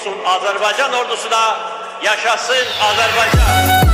olsun Azerbaycan ordusu da yaşasın Azerbaycan.